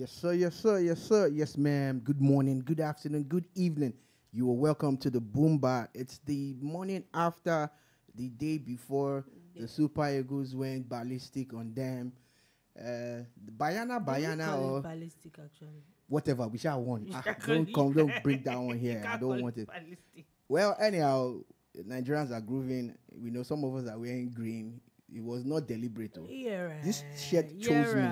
Yes, sir. Yes, sir. Yes, sir. Yes, ma'am. Good morning, good afternoon, good evening. You are welcome to the Boom Bar. It's the morning after the day before the Super Eagles went ballistic on them. Uh, the Bafana, Bafana, or ballistic actually. whatever. We shall want. Ah, don't come. Don't bring that one here. I don't want it. ballistic. Well, anyhow, Nigerians are grooving. We know some of us are wearing green. It was not deliberate. Yeah, right. This shirt yeah, chose me.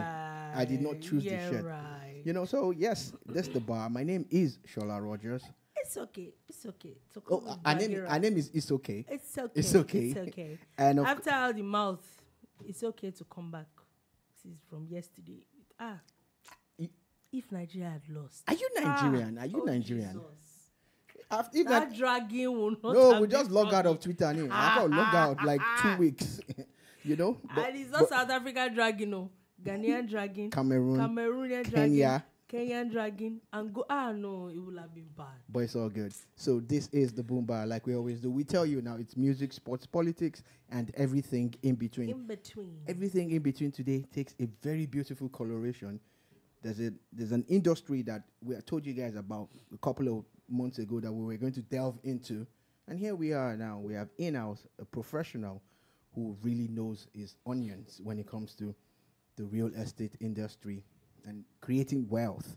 I did not choose the shirt. Right. You know, so yes, that's the bar. My name is Sola Rogers. it's okay. It's okay. So Oh, call our name, our name is It's Okay. It's okay. It's okay. It's okay. And After all the mouth, it's okay to come back. This is from yesterday. Ah, if Nigeria had lost. Are you Nigerian? Ah, Are you oh, Nigerian? Jesus. After, if That not, dragging will not. no, we just log out of Twitter. anyway. I got log out like two weeks. you know, But- and it's not but South Africa dragging, no. Ghanaian dragon, Cameroon, Cameroonian. Kenya. Kenyan dragon, And go. Ah, no, it would have been bad. but it's all good. So this is the Boom Bar, like we always do. We tell you now, it's music, sports, politics, and everything in between. In between. everything in between today takes a very beautiful coloration. There's a there's an industry that we I told you guys about a couple of months ago that we were going to delve into, and here we are now. We have in house a professional who really knows his onions when it comes to the real estate industry and creating wealth.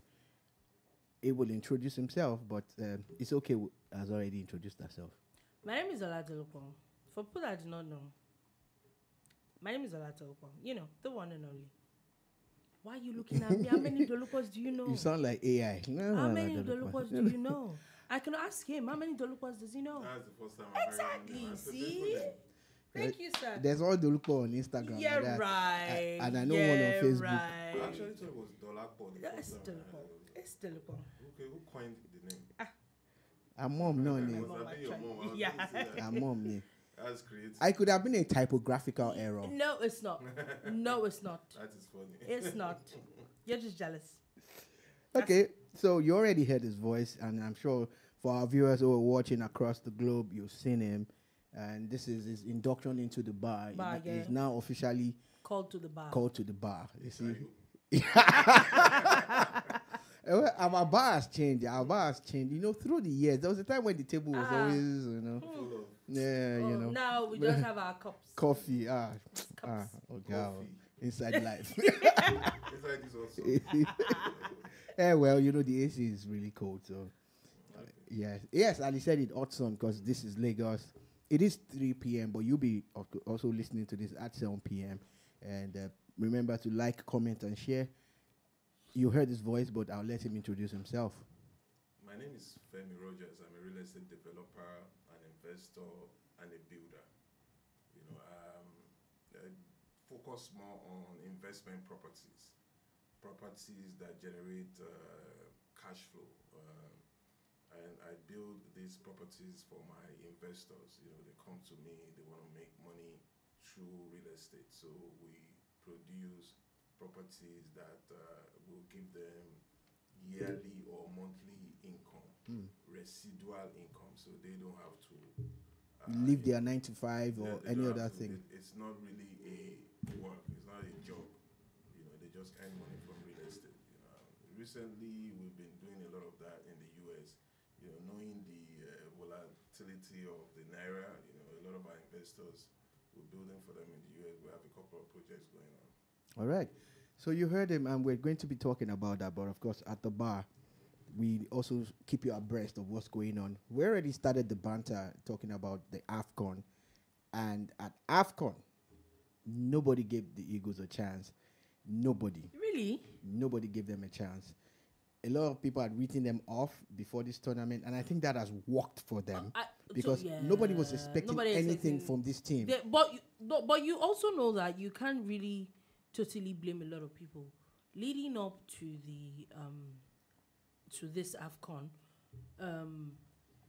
It will introduce himself, but uh, it's okay. w- Has already introduced herself. My name is Olatolopon. For people that do not know, my name is Olatolopon. You know, the one and only. Why are you looking at me? How many Dolupos do you know? You sound like AI. No, How no, many Dolupos do you know? I can ask him. How many Dolupos does he know? That's the first time I've Exactly. heard. See? Thank you, sir. There's all the look on Instagram. Yeah, like that. right. and I know yeah, one on Facebook. I Right. actually thought it was Dolakpo. the Yeah, first it's uh, time I Dolopon. heard of it. It's Dolopon. Okay, who coined the name? Ah. Her mom, no, Okay, no. must Mom, have been mom. I was Yeah. gonna say that. Her mom, no. That's creative. I could have been a typographical error. No, it's not. No, it's not. That is funny. It's not. You're just jealous. Okay, so you already heard his voice, and I'm sure for our viewers who are watching across the globe, you've seen him. And this is his induction into the bar. Bar, na- He's yeah. now officially Called to the bar. called to the bar. You see, Are you? Eh, well, our bar has changed. Our bar has changed. You know, through the years, there was a time when the table was Ah. always, you know, Full of yeah, Oh, you know, Now we just have our cups. coffee. Ah, ah, Cups. oh God, Coffee. inside life. inside this also. yeah, well, you know the AC is really cold, so uh, yes, yes. Ali said it awesome because this is Lagos. It is 3 p.m., but you'll be also listening to this at 7 p.m. And uh, remember to like, comment, and share. You heard his voice, but I'll let him introduce himself. My name is Femi Rogers. I'm a real estate developer, an investor, and a builder. You know, um, I focus more on investment properties, properties that generate uh, cash flow. Um, and I build these properties for my investors. You know, they come to me, they want to make money through real estate. So we produce properties that uh, will give them yearly or monthly income, Hmm. residual income, so they don't have to uh, Leave their nine to five or they any other to- thing. it- it's not really a work. It's not a job. You know, they just earn money from real estate. You know, recently we've been doing a lot of that in the. You know, knowing the uh, volatility of the naira. You know, a lot of our investors we're building for them in the U.S. We have a couple of projects going on. All right. So you heard him, and we're going to be talking about that. But of course, at the bar, we also keep you abreast of what's going on. We already started the banter talking about the AFCON. And at AFCON, nobody gave the Eagles a chance. Nobody. Really? Nobody gave them a chance. A lot of people had written them off before this tournament, and I think that has worked for them I- so, because nobody was expecting nobody anything expecting- from this team. They- but you, but but you also know that you can't really totally blame a lot of people leading up to the um to this Afcon. Um,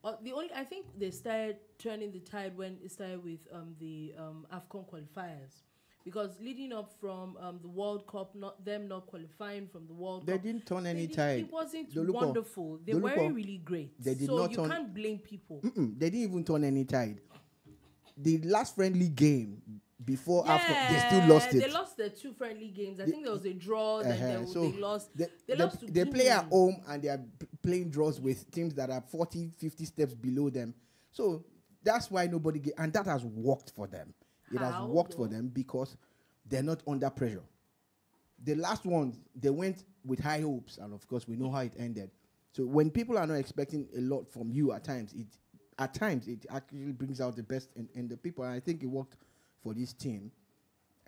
uh, the only I think they started turning the tide when it started with um the um Afcon qualifiers. Because leading up from um, the World Cup, not them not qualifying from the World Cup They Cup, didn't turn any didn't- tide. It wasn't Doluko, wonderful. They weren't really great. they did so not you turn- can't blame people. Mm-mm, they didn't even turn any tide. The last friendly game, before after they still lost it. They lost the two friendly games. I think there was a draw. Then Uh-huh. they, So they lost. they, they they- lost to they play at home and they are playing draws with teams that are 40, 50 steps below them. So that's why nobody get, and that has worked for them. It has How, worked for them because they're not under pressure. The last ones, they went with high hopes, and of course, we know how it ended. So when people are not expecting a lot from you at times, it at times it actually brings out the best in, in the people. And I think it worked for this team.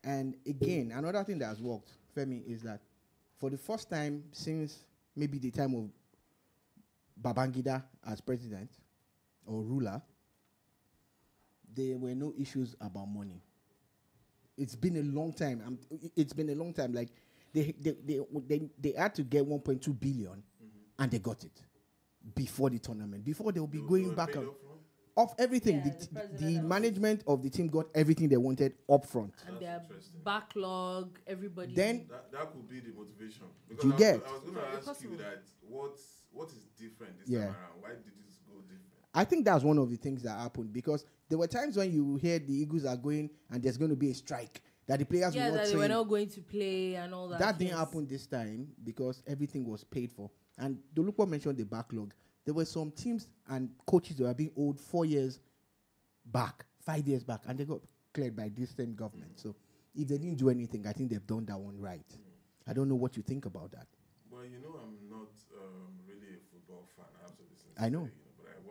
And again, another thing that has worked, Femi, is that for the first time since maybe the time of Babangida as president or ruler, there were no issues about money. It's been a long time. Um, i- it's been a long time. Like they they they they, they had to get 1.2 billion, and they got it before the tournament. Before they will be going back paid on up front? off everything. Yeah, the, the t- the management of the team got everything they wanted up front. and their backlog. Everybody. Then- That, that could be the motivation. Because You I get? I was going to ask you that what what is different this Yeah. time around? Why did this go different? I think that's one of the things that happened because there were times when you hear the Eagles are going and there's going to be a strike that the players yeah, will not that they train. were not going to play and all that. that didn't yes. happen this time because everything was paid for. And Dolupo mentioned the backlog. There were some teams and coaches that were being owed four years back, five years back, and they got cleared by this same government. So if they didn't do anything, I think they've done that one right. I don't know what you think about that. Well, you know, I'm not um, really a football fan. I have to be sincere. I know. You know, but I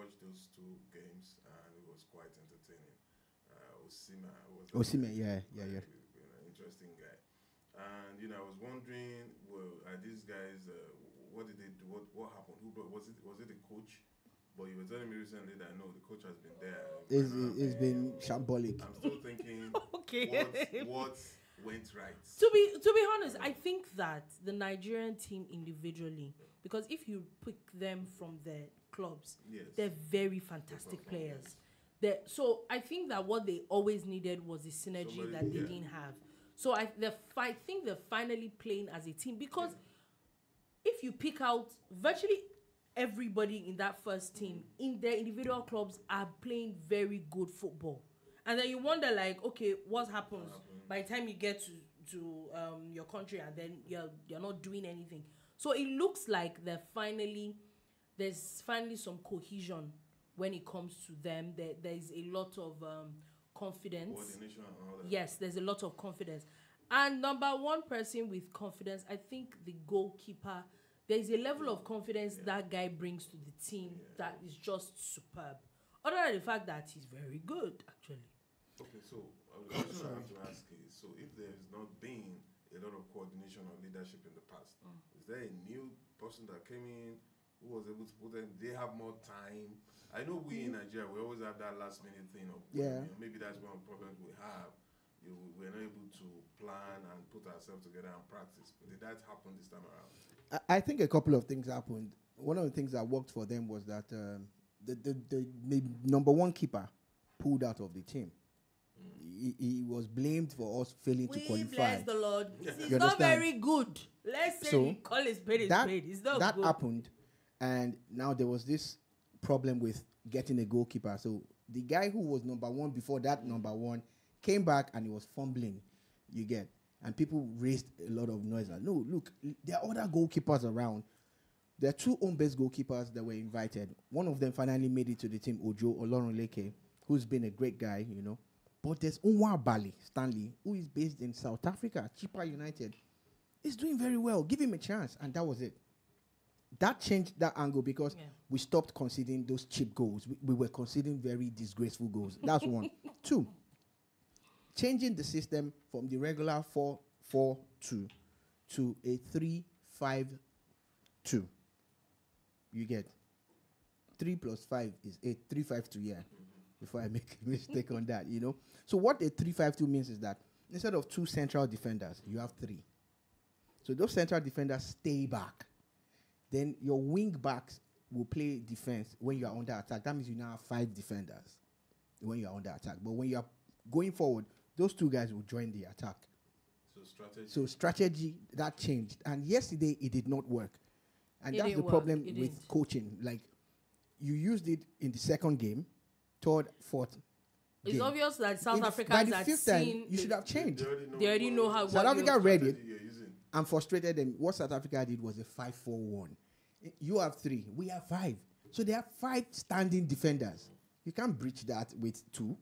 watched those two games and it was quite entertaining. Uh, Osima was a Osimhen, yeah, yeah, yeah. you know, interesting guy. And you know, I was wondering, well, are these guys? Uh, what did they do? What what happened? Who brought, was it? Was it the coach? But you were telling me recently that no, the coach has been there. It's, And I'm- it's been shambolic. I'm still thinking Okay. what, what went right. to be to be honest, I think that the Nigerian team individually, because if you pick them from their clubs, Yes. they're very fantastic players. They're, so I think that what they always needed was the synergy Somebody- that they yeah. didn't have. So I the I think they're finally playing as a team because if you pick out virtually everybody in that first team in their individual clubs are playing very good football and then you wonder like okay what happens by the time you get to to um, your country and then you're you're not doing anything so it looks like they're finally there's finally some cohesion when it comes to them there there's a lot of um, confidence Coordination and all that. Yes, there's a lot of confidence. And number one person with confidence, I think the goalkeeper, there's a level of confidence that guy brings to the team that is just superb. Other than the fact that he's very good, actually. Okay, so uh, the question I have to ask is: so if there's not been a lot of coordination or leadership in the past, Mm. is there a new person that came in who was able to put them? They have more time. I know we in Nigeria we always have that last minute thing of Yeah. you know, maybe that's one of the problems we have. You know, we're not able to plan and put ourselves together and practice. But did that happen this time around? I, I think a couple of things happened. One of the things that worked for them was that um, the, the, the, the number one keeper pulled out of the team. He, he was blamed for us failing to We qualify. bless the Lord. He's You not very good. Let's say So, call his spade a that spade. He's not that good. happened, and now there was this problem with getting a goalkeeper. So the guy who was number one before that number one came back and he was fumbling. You get, and people raised a lot of noise. Like, no, look, there are other goalkeepers around. There are two home-based goalkeepers that were invited. One of them finally made it to the team, Ojo Olorunleke, who's been a great guy, you know. But there's Nwabali Stanley, who is based in South Africa, Chippa United. He's doing very well. Give him a chance, and that was it. That changed that angle because Yeah. we stopped conceding those cheap goals. We, we were conceding very disgraceful goals. That's one. Two, changing the system from the regular 4 4 2 to a 3 5 2. You get 3 plus 5 is 8. 3 5 2, yeah. Before I make a mistake on that, you know. So, what a 3 5 2 means is that instead of two central defenders, you have three. So, those central defenders stay back. Then your wing backs will play defense when you are under attack. That means you now have five defenders when you are under attack. But when you are going forward, those two guys will join the attack. So strategy. So strategy that changed, and yesterday it did not work, and It that's the work. problem It with didn't. coaching. Like you used it in the second game, third, fourth, It's game. obvious that South In the- Africans by the had fifth time, seen. you should have changed. They already know, They already know how- South what Africa you- ready. strategy. I'm frustrated. And what South Africa did was a 5 4 1. You have three, we have five. So they have five standing defenders. You can't breach that with two.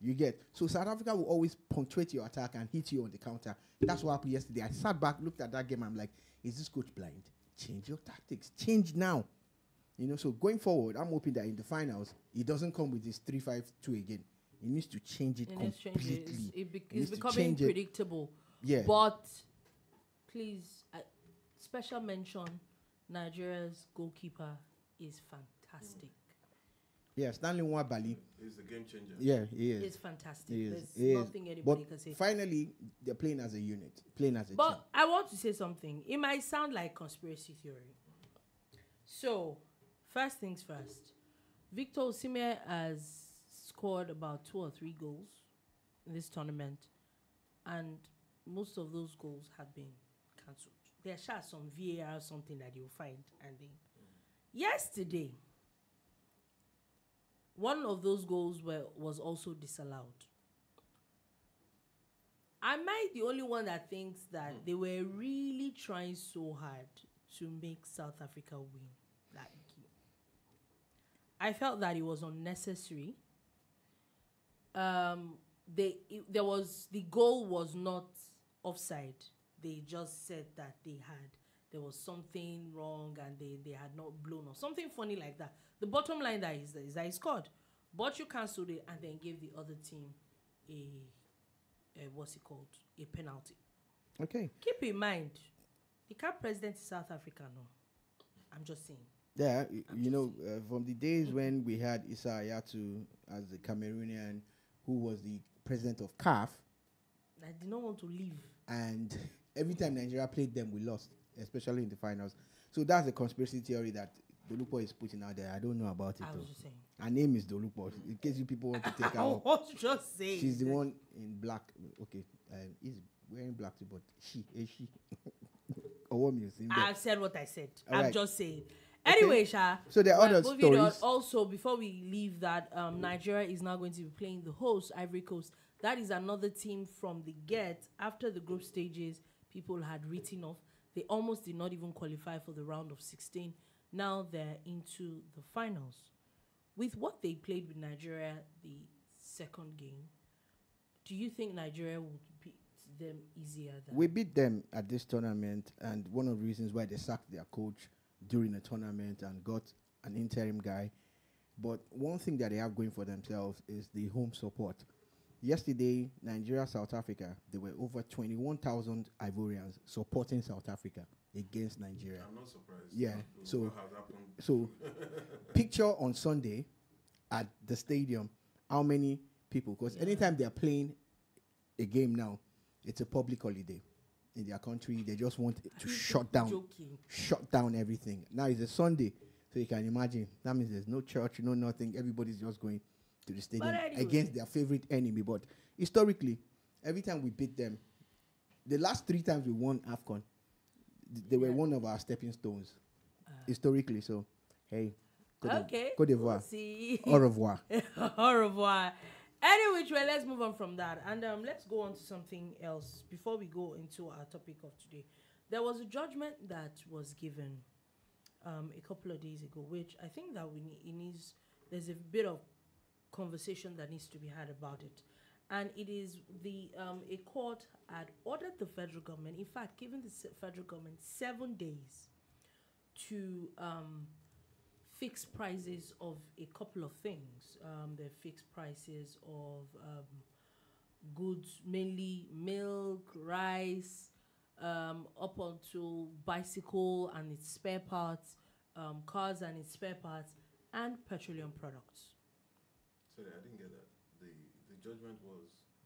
You get so South Africa will always punctuate your attack and hit you on the counter. That's what happened yesterday. I sat back, looked at that game. I'm like, is this coach blind? Change your tactics. Change now. You know, so going forward, I'm hoping that in the finals, he doesn't come with this 3 5 2 again. He needs to change it It needs it. completely. It's, it bec- He it's becoming it. predictable. Yeah. But please, I, special mention: Nigeria's goalkeeper is fantastic. Mm. Yeah, Stanley Nwabali. He's the game changer. Yeah, he is. It's fantastic. He is. There's He is. nothing anybody But can say. finally, they're playing as a unit, playing as a team. But I want to say something. It might sound like conspiracy theory. So, first things first. Victor Osimhen has scored about two or three goals in this tournament, and most of those goals have been cancelled. There's sure some VAR something that you'll find, and then yesterday, one of those goals were was also disallowed. Am I the only one that thinks that they were really trying so hard to make South Africa win that game? I felt that it was unnecessary. Um, they it, there was the goal was not offside. They just said that they had there was something wrong and they they had not blown or something funny like that. The bottom line that is is that he scored, but you cancelled it and then gave the other team a, a what's it called a penalty. okay. Keep in mind, the current president is South Africa. No, I'm just saying. Yeah, y- you know, uh, from the days when we had Issa Hayatou as the Cameroonian who was the president of CAF, I did not want to leave. and every time Nigeria played them, we lost, especially in the finals. So that's a conspiracy theory that Dolupo is putting out there. I don't know about it. I was just saying. Her name is Dolupo. In case you people want to take her I was just saying. she's the one in black. Okay, um, he's wearing black too, but she is she. me saying. I've said what I said. All I'm right. just saying. Anyway, Sha. So there are other moving on. stories. Also, before we leave that, um, Nigeria is now going to be playing the host, Ivory Coast. That is another team from the get. After the group stages, people had written off. They almost did not even qualify for the round of 16. Now they're into the finals. With what they played with Nigeria the second game, do you think Nigeria would beat them easier than We beat them at this tournament, and one of the reasons why they sacked their coach during the tournament and got an interim guy. But one thing that they have going for themselves is the home support. Yesterday, Nigeria, South Africa, there were over 21,000 Ivorians supporting South Africa against Nigeria. I'm not surprised. Yeah, It so- will have happened. So, picture on Sunday at the stadium how many people, because Yeah. anytime they are playing a game now, it's a public holiday in their country. They just want it to shut down, Joking. shut down everything. Now it's a Sunday, so you can imagine that means there's no church, no nothing. Everybody's just going to the stadium anyway. against their favorite enemy. But historically, every time we beat them, the last three times we won Afcon, th- they were one of our stepping stones historically. So, hey, Côte Okay. Côte we'll d'Ivoire, see. au revoir. Au revoir. Anyway, which way, let's move on from that. And um, let's go on to something else before we go into our topic of today. There was a judgment that was given um, a couple of days ago, which I think that we need, it needs, there's a bit of conversation that needs to be had about it. And it is the um, a court had ordered the federal government, in fact, given the federal government seven days to um, fixed prices of a couple of things. Um, the fixed prices of um, goods, mainly milk, rice, um, up until bicycle and its spare parts, um, cars and its spare parts, and petroleum products. Sorry, I didn't get that. The the judgment was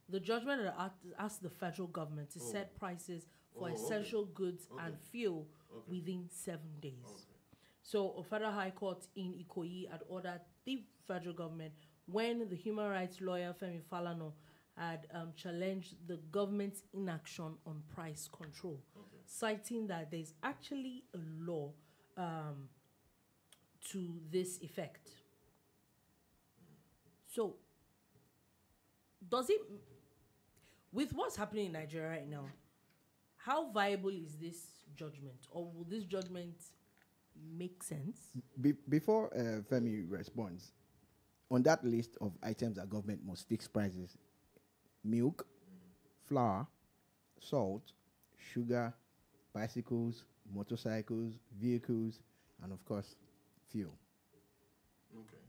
The judgment had asked- the federal government to Oh. set prices for Oh, okay. essential goods and fuel okay. within seven days. okay. So, a federal high court in Ikoyi had ordered the federal government when the human rights lawyer Femi Falana had um, challenged the government's inaction on price control, Okay. citing that there's actually a law um, to this effect. So, does it with what's happening in Nigeria right now? How viable is this judgment, or will this judgment make sense? Be- before uh, Femi responds, on that list of items that government must fix prices, milk, flour, salt, sugar, bicycles, motorcycles, vehicles, and of course, fuel. Okay.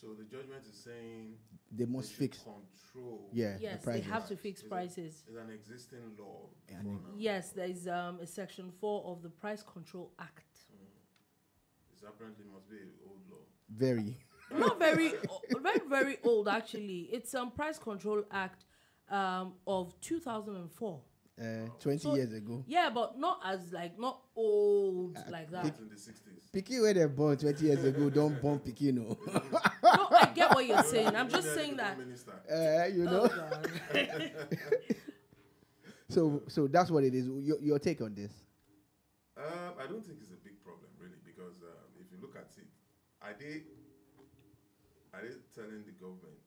So the judgment is saying They they must should fix. control. Yeah, yes, the they have to fix Is prices. Is an existing law. And before it- now. Yes, there is um, a section four of the Price Control Act. This apparently must be an old law. Very. Not very, o- very, very old actually. It's um Price Control Act um of two thousand and four. Uh, 20 So- years ago. Yeah, but not as like not old Uh, like That that. was in the 60s. Picky where they born 20 years ago, don't born Picky, no. No, I get what you're saying. I'm just saying that. Minister. Uh, you know. Oh, So, so that's what it is. Your, your take on this? Um, I don't think it's a big problem really because um, if you look at it, are they are they telling the government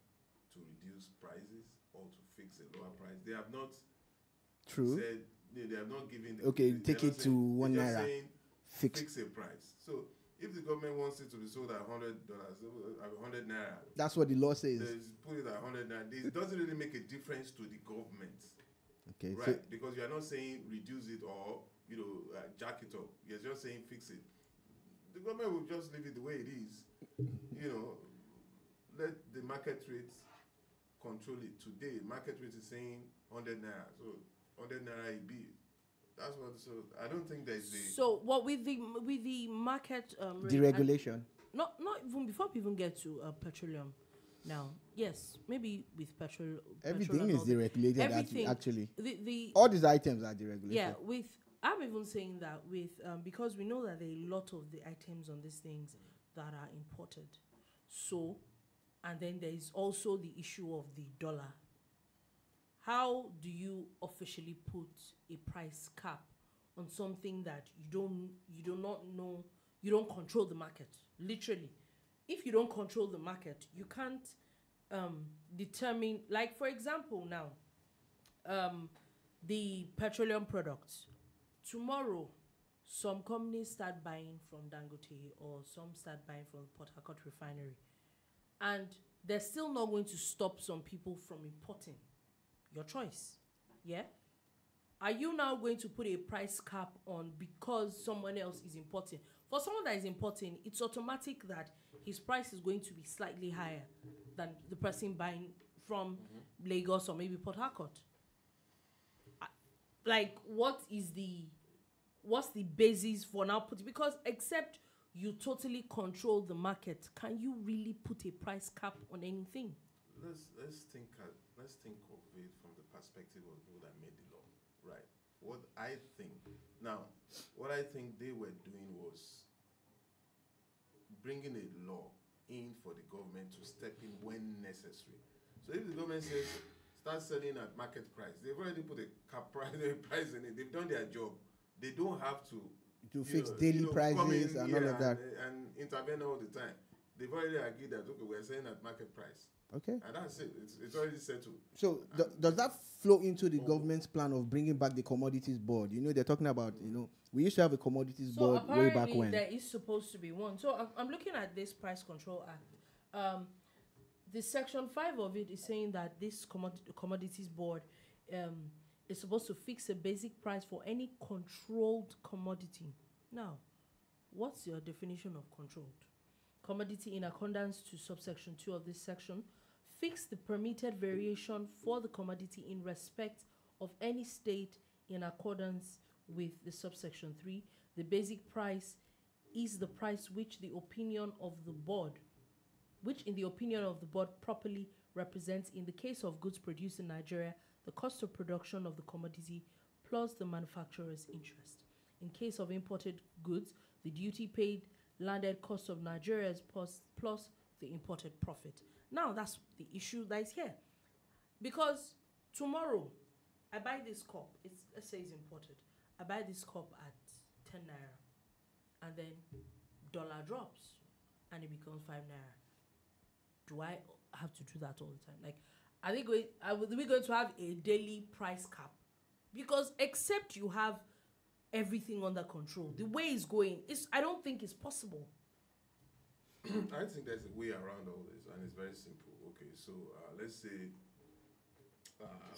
to reduce prices or to fix a lower price? They have not True. said they, they have not given. The, Okay, take it to saying- one they're just naira. Fix. fix a price. So if the government wants it to be sold at hundred dollars, at hundred naira, That's what the law says. put it at hundred naira. It doesn't really make a difference to the government. Okay. Right, So, because you are not saying reduce it or you know uh, jack it up. You're just saying fix it. The government will just leave it the way it is. You know, let the market rate control it. Today, market rate is saying 100 naira, so 100 naira it be. That's what. So I don't think there's a. So what with the with the market um, deregulation. not not even before we even get to uh, petroleum. Now, yes, maybe with petrol. petrol Everything and is deregulated everything- actually. The the All these items are deregulated. yeah with I'm even saying that with um, because we know that there are a lot of the items on these things that are imported. So, and then there is also the issue of the dollar. How do you officially put a price cap on something that you don't you do not know you don't control the market? Literally. If you don't control the market you can't um determine like for example now um the petroleum products. Tomorrow some companies start buying from dangote or some start buying from port harcourt refinery. And they're still not going to stop some people from importing your choice. Yeah? Are you now going to put a price cap on because someone else is important? for someone that is important, it's automatic that his price is going to be slightly higher than the person buying from mm-hmm. lagos or maybe port harcourt. I- like what is the what's the basis for now putting because except you totally control the market can you really put a price cap on anything? Let's let's think at, let's think of it from the perspective of people that made the law, right? What I think now, what I think they were doing was bringing a law in for the government to step in when necessary. So if the government says start selling at market price, they've already put a cap price, a price in it. They've done their job. They don't have to To fix know, daily you know, prices and all of that. and, and intervene all the time. They've already agreed that okay, we're selling at market price. Okay. And that's it. It's, it's already settled. So do, does that flow into the government's plan of bringing back the commodities board? You know, they're talking about. You know, we used to have a commodities So board way back when. there is supposed to be one. So I'm, I'm looking at this Price Control Act. Um, the section five of it is saying that this commodity, commodities board um, is supposed to fix a basic price for any controlled commodity. Now, what's your definition of controlled? Commodity in accordance to subsection two of this section, fix the permitted variation for the commodity in respect of any state in accordance with the subsection 3 the basic price is the price which the opinion of the board which in the opinion of the board properly represents. In the case of goods produced in Nigeria the cost of production of the commodity plus the manufacturer's interest. In case of imported goods the duty paid landed cost of Nigeria's plus, plus the imported profit now that's the issue that is here because tomorrow I buy this cup. It's let's say it's imported. I buy this cup at ten naira, and then dollar drops, and it becomes five naira. Do I have to do that all the time? Like, are they going? Are we going to have a daily price cap? Because except you have everything under control, the way it's going, is I don't think it's possible. I think there's a way around all this, and it's very simple. Okay, so uh, let's say uh,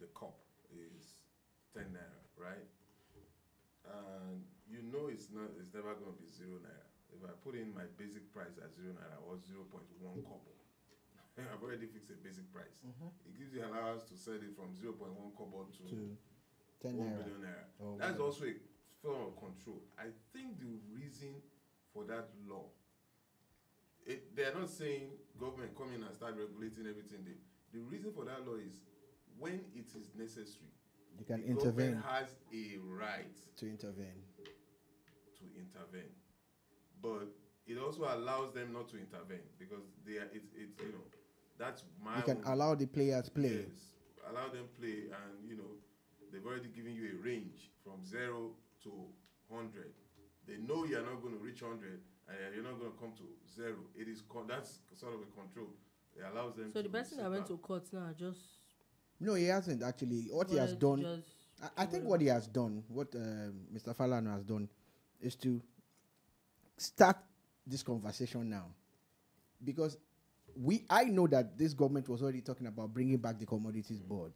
the cup is 10 naira, right? And you know it's not, it's never going to be zero naira. If I put in my basic price at zero naira or 0.1 kobo, I've already fixed a basic price. It gives you allowance to sell it from 0.1 kobo to, To 10 1 naira. billion naira. Oh, That's wow. also a form of control. I think the reason for that law, it, they are not saying government come in and start regulating everything. They, the reason for that law is when it is necessary. You can the intervene Government has a right to intervene. to intervene, but it also allows them not to intervene because they are. It's it's you know, that's my. You can own- allow the players play. Yes, allow them play, and you know, they've already given you a range from zero to hundred. They know you're not going to reach hundred, and you're not going to come to zero. It is con- that's sort of a control. It allows them. So to the person that went to court now just No, he hasn't actually. What he has done, just I, I think what he has done, what um, Mr. Falano has done, is to start this conversation now, because we I know that this government was already talking about bringing back the commodities board.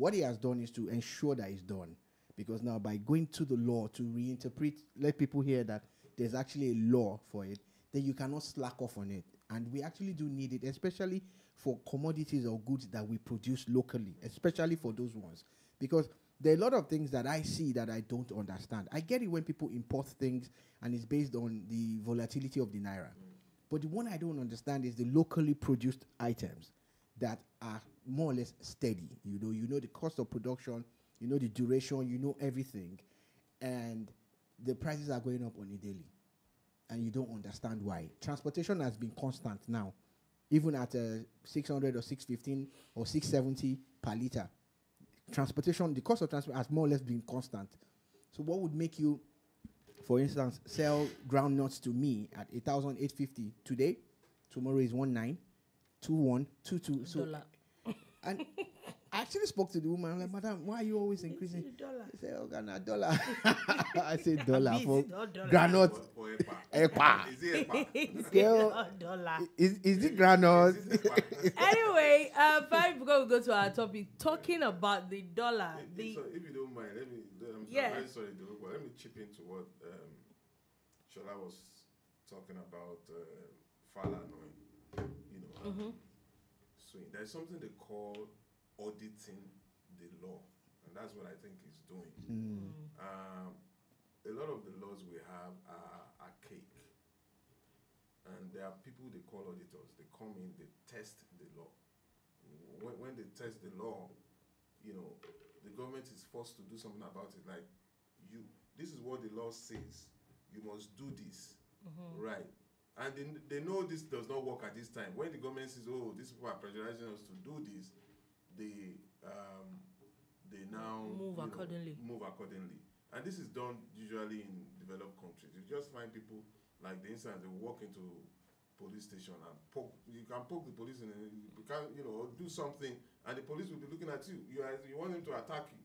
What he has done is to ensure that it's done, because now by going to the law to reinterpret, let people hear that there's actually a law for it, then you cannot slack off on it, and we actually do need it, especially for commodities or goods that we produce locally, especially for those ones, because there are a lot of things that I see that I don't understand. I get it when people import things and it's based on the volatility of the naira. But the one I don't understand is the locally produced items that are more or less steady. You know, you know the cost of production, you know the duration, you know everything, and the prices are going up on a daily, and you don't understand why. Transportation has been constant now, even at uh, 600 or 615 or 670 per liter transportation, the cost of transport has more or less been constant. So what would make you, for instance, sell groundnuts to me at 8,850 today? Tomorrow is one nine, two one, two two. So dollar. And I actually spoke to the woman. I'm like, Madam, why are you always increasing? the dollar. She said, Oh, Ghana dollar. I said dollar for not granite. for, for EPA. Epa. Is it EPA? Girl. dollar. Is is it granite? Is it EPA? anyway, uh, five before we go to our topic, talking about the dollar. If- The so if you don't mind, let me. I'm Yeah. very sorry, Dolo, but let me chip into what um, Sola was talking about. Uh, Falana, you know, um, Mm-hmm. Swing. There's something they call auditing the law, and that's what I think he's doing. Hmm. Um, a lot of the laws we have are archaic, and there are people they call auditors. They come in, they test the law. When, when they test the law, you know, the government is forced to do something about it. Like, you, this is what the law says. You must do this, right? And they, they know this does not work at this time. When the government says, "Oh, these people are pressurizing us to do this," they um, they now Move you know, accordingly. move accordingly. And this is done usually in developed countries. You just find people like the instance they walk into police station and poke. You can poke the police and you can you know do something, and the police will be looking at you. You are, you want him to attack you,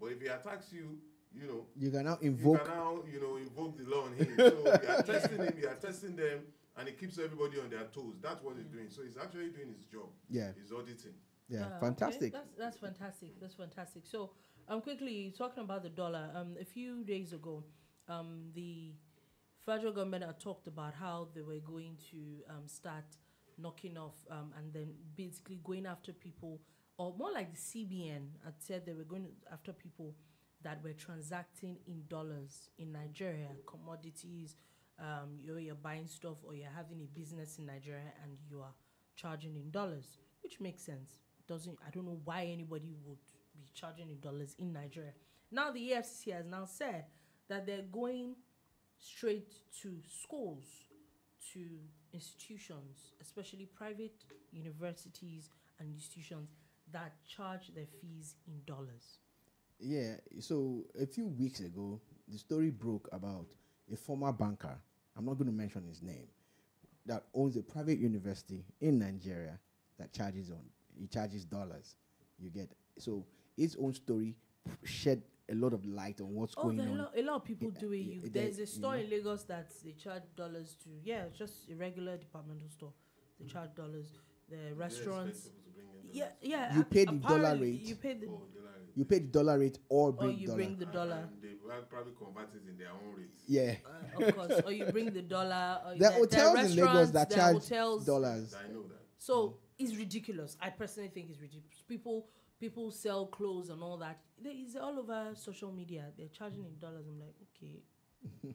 but if he attacks you, you know You can now invoke. you invoke. can now you know invoke the law on him. So you are testing him, you are testing them, and it keeps everybody on their toes. That's what he's doing. So he's actually doing his job. Yeah, He's auditing. yeah, Ah, okay. fantastic. That's that's fantastic. That's fantastic. So, um, quickly talking about the dollar. Um, a few days ago, um, the federal government had talked about how they were going to um start knocking off um and then basically going after people, or more like the CBN had said they were going after people that we're transacting in dollars in Nigeria, commodities. Um, you're, you're buying stuff or you're having a business in Nigeria and you are charging in dollars, which makes sense. Doesn't I don't know why anybody would be charging in dollars in Nigeria. Now the EFCC has now said that they're going straight to schools, to institutions, especially private universities and institutions that charge their fees in dollars. Yeah, so a few weeks ago, the story broke about a former banker, I'm not going to mention his name, that owns a private university in Nigeria that charges on he charges dollars. You get so his own story shed a lot of light on what's Oh, going there are a on. lot, a lot of people Yeah, do it. yeah, You, there- there's a you store know. in Lagos that they charge dollars to. Yeah, it's just a regular departmental store. They mm. charge dollars. The restaurants. Expect people to bring in Yeah, yeah. You pay the dollar rate. You pay the. Oh, dollar rate. You pay the dollar rate or Or bring you dollar. bring the dollar. and they will probably convert it in their own rates. yeah, Uh, of course, or you bring the dollar. Or there are hotels in Lagos restaurants, that charge hotels. dollars. I know that. So it's ridiculous. I personally think it's ridiculous. People people sell clothes and all that. There is all over social media. They're charging in dollars. I'm like, okay.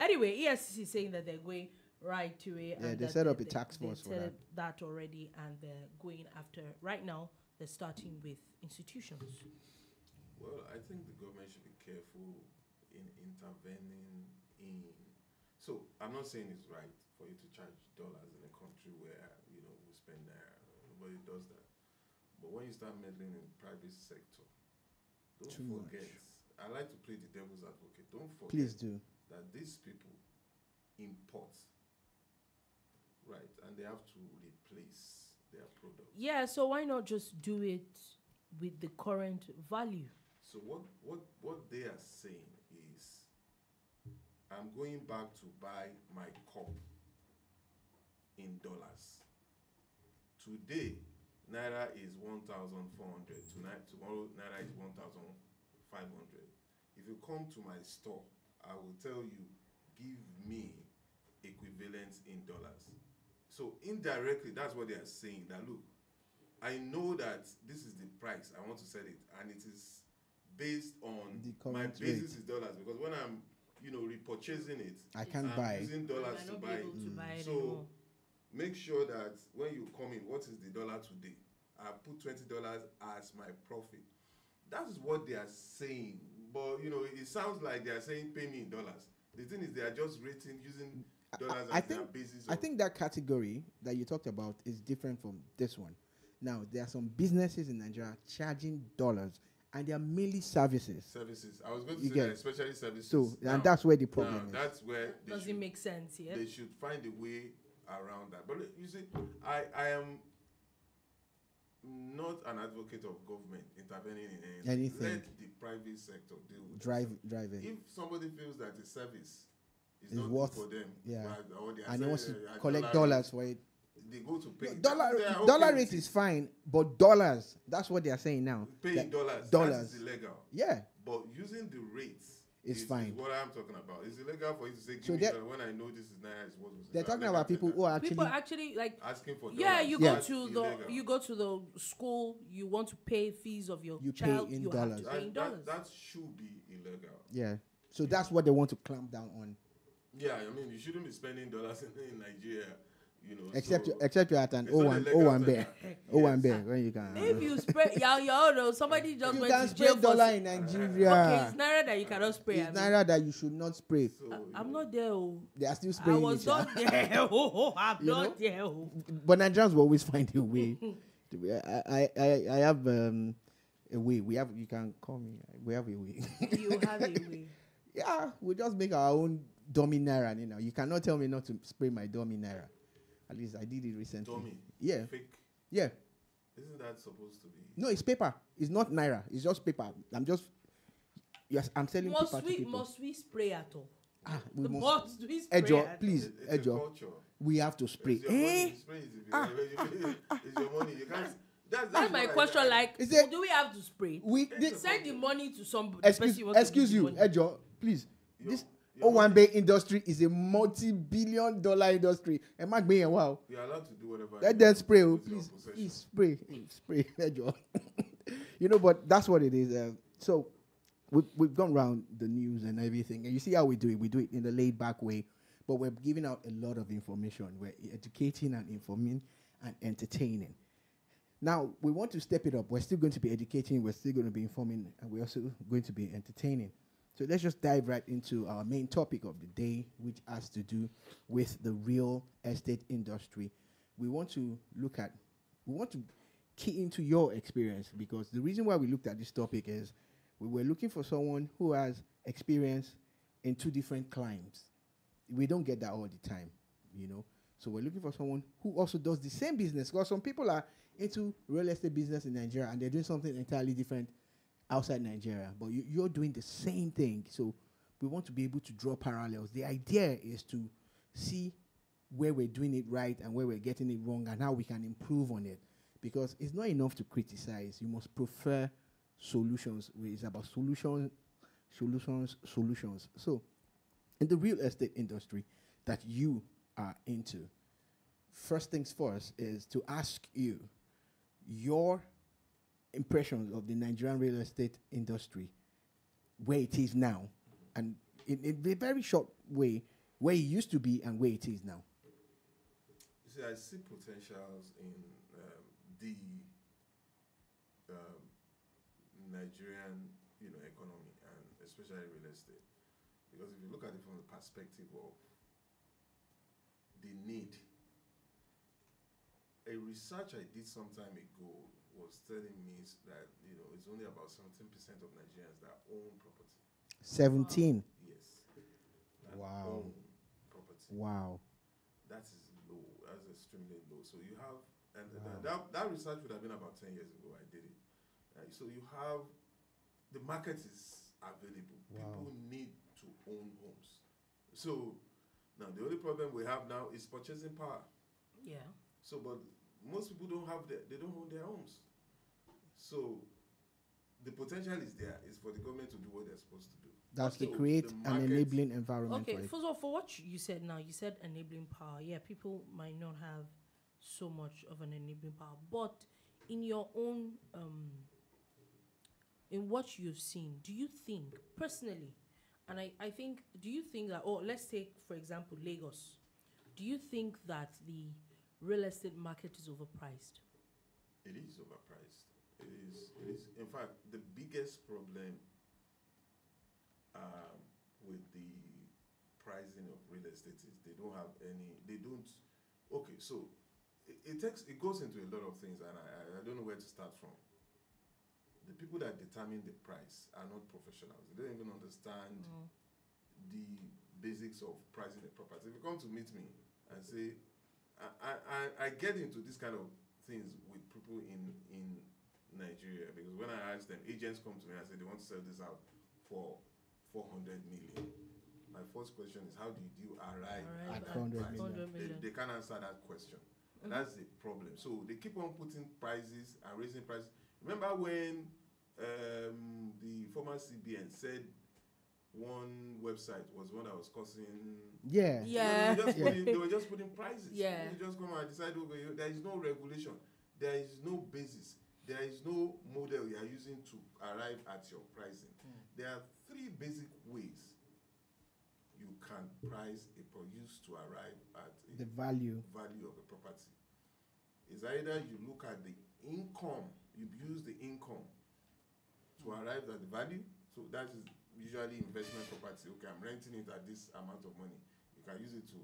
anyway, EFCC is saying that they're going right to it. Yeah, and they set up a they- task they force for set that already, and they're going after. Right now, they're starting with institutions. Well, I think the government should be careful in intervening in. So I'm not saying it's right for you to charge dollars in a country where you know we spend naira. Nobody does that. But when you start meddling in the private sector, don't Too much. forget. I like to play the devil's advocate. Don't forget Please do. that these people import, right, and they have to replace their product. Yeah, so why not just do it with the current value? So what what what they are saying is, I'm going back to buy my cup in dollars. Today, naira is one thousand four hundred. Tonight, tomorrow, naira is one thousand five hundred. If you come to my store, I will tell you, give me equivalent in dollars. So indirectly, that's what they are saying. That look, I know that this is the price I want to sell it, and it is based on The my basis rate. is dollars because when I'm, you know, repurchasing it, I can't I'm buy. using I dollars to buy able it. to buy it So anymore. make sure that when you come in, what is the dollar today? I put twenty dollars as my profit. That is what they are saying. But you know, it sounds like they are saying pay me in dollars. The thing is, they are just rating using dollars I as their think- basis. I think that category that you talked about is different from this one. Now, there are some businesses in Nigeria charging dollars, and they are mainly services. services. I was going to You say get that, especially services. So, Now- and that's where the now, problem is. That's where they Doesn't should, make sense, yeah? they should find a way around that. But you see, I, I am not an advocate of government intervening in anything. Anything. Let the private sector deal with Drive, it. driving. If somebody feels that a service is Is not worth- for them, yeah. right, they are and he wants to uh, collect dollar dollars for it. they go to pay. Dollar, okay dollar rate is fine, but dollars, that's what they are saying now. paying That- dollars. dollars. That is illegal. yeah, But using the rates It's is, fine. Is what I'm talking about. It's illegal for you to say, give So me they're- when I know this is naira. Is what they're so talking let about people who are People actually actually like asking for yeah, dollars. you go That's to the you go to the school, you want to pay fees of your You pay in you dollars. have to pay in that, dollars. that, that should be illegal. yeah. So that's what they want to clamp down on. Yeah, I mean, you shouldn't be spending dollars in, in Nigeria, you know. Except so you, except you're at an it's O not one illegal O one to- bear, O one bear when you can. if you spray, yeah, yeah, no, somebody just you went can to jail spray for dollar s- in Okay, it's naira that you cannot spray. It's I mean. naira that you should not spray. So, I, I'm know, not there. Oh. They are still I spraying was it. sha. not there. Oh, I'm You not know? there. Oh. but Nigerians will always find a way. to be- I, I, I, I have um, a way. We have. You can call me. We have a way. You have a way. yeah, we just make our own dummy naira. You know, you cannot tell me not to spray my dummy naira. At least I did it recently. dummy. Yeah, Fake. yeah. Isn't that supposed to be? No, it's paper. It's not naira. It's just paper. I'm just. Yes, I'm selling Must paper to we people. must we spray at all? ah, we must. Must we spray Ejo, at please, It- it's a Ejo, we have to spray. It's your Eh? money. Spray it if you- Ah. it's your money. You can't. That's, That's my question. I- Like, Is it- do we have to spray? We It's this, a Send the money to somebody. excuse, excuse you, the money. Ejo, please. Your- this your O1 money- Bay industry is a multi-billion dollar industry. Ẹ má gbé yẹn wá o. You're allowed to do whatever. Let them spray, oh, please, please spray, spray, you know, but that's what it is. Uh, so we've, we've gone around the news and everything, and you see how we do it. We do it in a laid-back way, but we're giving out a lot of information. We're educating and informing and entertaining. Now we want to step it up. We're still going to be educating. We're still going to be informing, and we're also going to be entertaining. So let's just dive right into our main topic of the day, which has to do with the real estate industry. We want to look at, we want to key into your experience because the reason why we looked at this topic is we were looking for someone who has experience in two different climes. We don't get that all the time, you know. So we're looking for someone who also does the same business. Because some people are into real estate business in Nigeria and they're doing something entirely different outside Nigeria. But you, you're doing the same thing. So we want to be able to draw parallels. The idea is to see where we're doing it right and where we're getting it wrong and how we can improve on it. Because it's not enough to criticize. You must prefer solutions. It's about solutions, solutions, solutions. So in the real estate industry that you are into, first things first is to ask you your impressions of the Nigerian real estate industry, where it is now, and in, in a very short way, where it used to be and where it is now. You see, I see potentials in um, the um, Nigerian, you know, economy and especially real estate, because if you look at it from the perspective of the need, a research I did some time ago was telling me that you know it's only about seventeen percent of Nigerians that own property. 17. Yes. That Wow. Own property. Wow. That is low. That's extremely low. So you have, and th- Wow. that, that research would have been about 10 years ago. I did it. Uh, so you have, the market is available. Wow. People need to own homes. So now the only problem we have now is purchasing power. Yeah. So, but most people don't have the, they don't own their homes. So the potential is there. Is for the government to do what they're supposed to do. That's Okay. to create The an enabling environment Okay, for first of all, for what you said now, you said enabling power. Yeah, people might not have so much of an enabling power, but in your own, um, in what you've seen, do you think personally, and I, I think, do you think that, or let's take for example Lagos, do you think that the real estate market is overpriced? It is overpriced. It is. It is. In fact, the biggest problem um, with the pricing of real estate is they don't have any. They don't. Okay, so it, it takes. It goes into a lot of things, and I, I- don't know where to start from. The people that determine the price are not professionals. They don't even understand Mm. the basics of pricing a property. If you come to meet me and say, I, I, I- get into this kind of things with people in, in Nigeria because when I ask them, agents come to me and say they want to sell this out for 400 million. My first question is, how did you arrive Arrive at at that 400 price? million. 100 They, they can't answer that question. Mhm. that's the problem. So they keep on putting prices and raising prices. Remember when um, the former CBN said one website was one that was causing. Yeah. Yeah. They were just putting, they were just putting prices. Yeah. They just come and decide, okay, you- there is no regulation, there is no basis, there is no model you are using to arrive at your pricing. There are three basic ways you can price a produce to arrive at a The value. value of a property is either you look at the income, you use the income to arrive at the value. So that is usually investment property. Okay, I'm renting it at this amount of money. You can use it to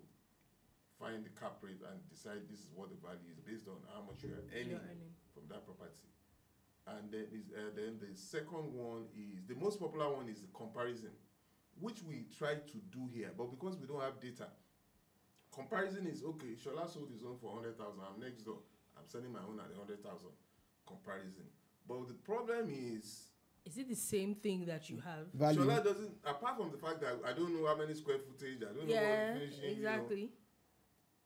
find the cap rate and decide this is what the value is based on how much you are earning earning. from that property. And then is uh, then the second one is the most popular one is the comparison, which we try to do here, but because we don't have data, comparison is okay. Shola sold his own for hundred thousand. I'm next door. I'm selling my own at hundred thousand. Comparison, but the problem is Is it the same thing that you have? Value. Shola doesn't. Apart from the fact that I don't know how many square footage, I don't know Yeah, what finishing. you know, exactly.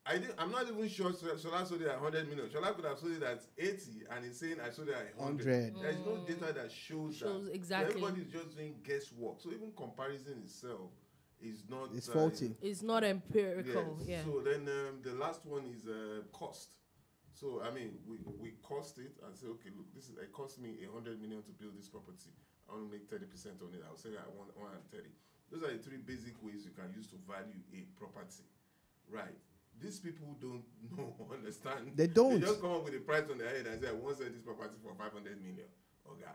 I did, I'm not even sure Shola sold it at 100 million. Shola could have sold it at 80 and he's saying I sold it at 100. 100. There's no Mm. data that shows, Shows that. exactly. Everybody's just doing guesswork. So even comparison itself is not. It's uh, faulty. It's not empirical. yes. Yeah. So then um, the last one is uh, cost. So I mean, we, we cost it and say, okay, look, this is it cost me a hundred million to build this property. I want to make thirty percent on it. I'll say I want one and thirty. Those are the three basic ways you can use to value a property, right? These people don't know, understand. They don't. They just come up with a price on their head and say, I want to sell this property for five hundred million. Okay.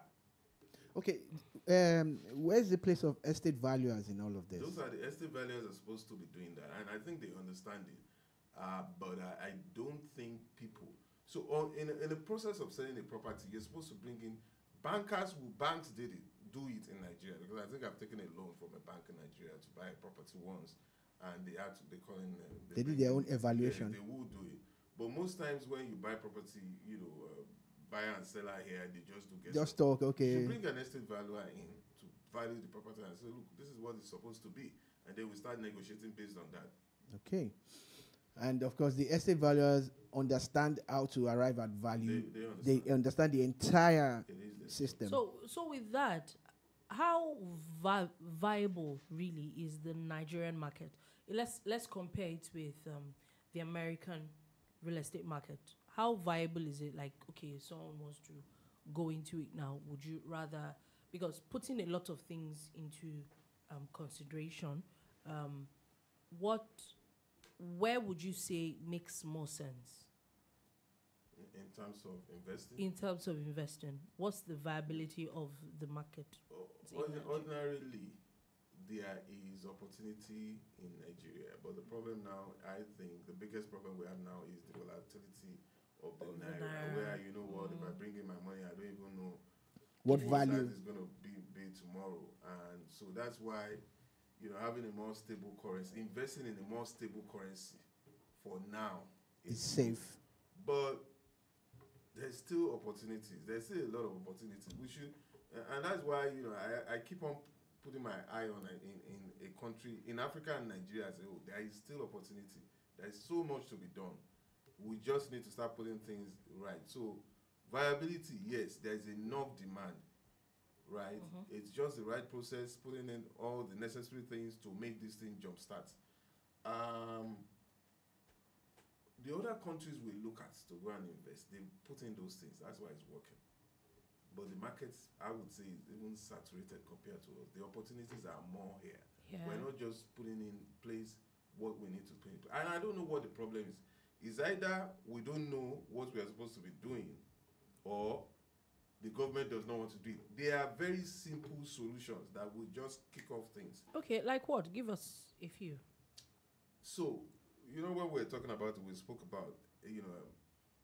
Okay. Um, where's the place of estate valuers in all of this? Those are the estate valuers are supposed to be doing that, and I think they understand it. Uh, but I, I don't think people. So on, in, in the process of selling a property, you're supposed to bring in bankers who banks did it, do it in Nigeria because I think I've taken a loan from a bank in Nigeria to buy a property once, and they had to they call in. Uh, They did their own evaluation. Yeah, they will do it, but most times when you buy property, you know, uh, buyer and seller here, they just do get Just talk, You okay. bring an estate valuer in to value the property and say, look, this is what it's supposed to be, and then we start negotiating based on that. Okay. And of course, the estate valuers understand how to arrive at value. they understand. They understand the entire it is the system. So, so with that, how vi- viable really is the Nigerian market? Let's let's compare it with um, the American real estate market. How viable is it? Like, okay, if someone wants to go into it now. Would you rather because putting a lot of things into um, consideration, um, what, where would you say makes more sense? in terms of investing. in terms of investing what's the viability of the market O- in ordinarily, there is opportunity in Nigeria, but the problem now, I think, the biggest problem we have now is the volatility of the Of naira. naira. Where you know what, if I Mm. bring in my money, I don't even know what what value? that is going to be, be tomorrow. And so that's why, you know, having a more stable currency, investing in a more stable currency for now is good. safe. But there's still opportunities. There's still a lot of opportunities. We should, uh, and that's why you know I, I keep on putting my eye on in in a country in Africa and Nigeria a whole. There is still opportunity. There is so much to be done. We just need to start putting things right. So viability, yes, there is enough demand. Right, Mhm. it's just the right process, putting in all the necessary things to make this thing jumpstart. Um, the other countries we look at to go and invest, they put in those things. That's why it's working. But the market, I would say, is even saturated compared to us. The opportunities are more here. yeah We're not just putting in place what we need to put in place. And I don't know what the problem is. It's either we don't know what we are supposed to be doing, or the government does not want to do it. There are very simple solutions that will just kick off things. okay like what give us a few So, you know, we we're talking about we spoke about, you know, um,